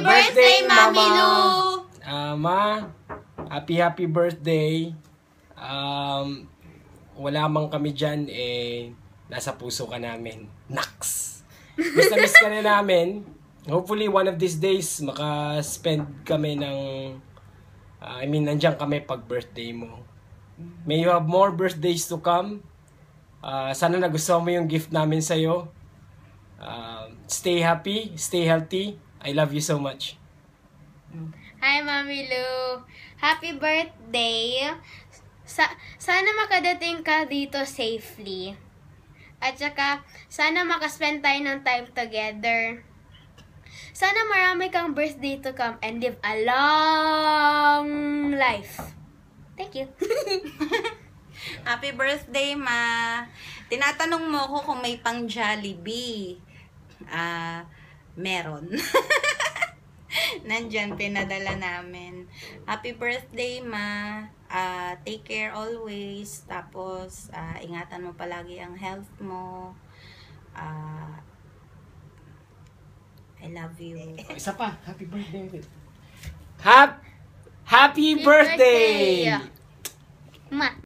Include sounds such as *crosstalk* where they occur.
birthday, Mami Lu! Ah, ma, happy happy birthday. Um, wala man kami dyan, eh, nasa puso ka namin. Naks! Basta miss ka na namin. Hopefully, one of these days, maka-spend kami ng, ah, I mean, nandiyan kami pag birthday mo. May you have more birthdays to come. Ah, sana nagustuhan mo yung gift namin sa'yo. Ah, stay happy, stay healthy. I love you so much. Hi, Mami Lu! Happy birthday! Sa sana makadating ka dito safely. At saka, sana makaspend tayo ng time together. Sana marami kang birthday to come and live a long life. Thank you. *laughs* Happy birthday, ma. Tinatanong mo ako kung may pang Jollibee. Ah, meron. *laughs* Nandyan, pinadala namin. Happy birthday, ma. Ah, take care always. Tapos, ah, ingatan mo palagi ang health mo. Ah, I love you. Isa pa, happy birthday. Hap happy birthday! Ma.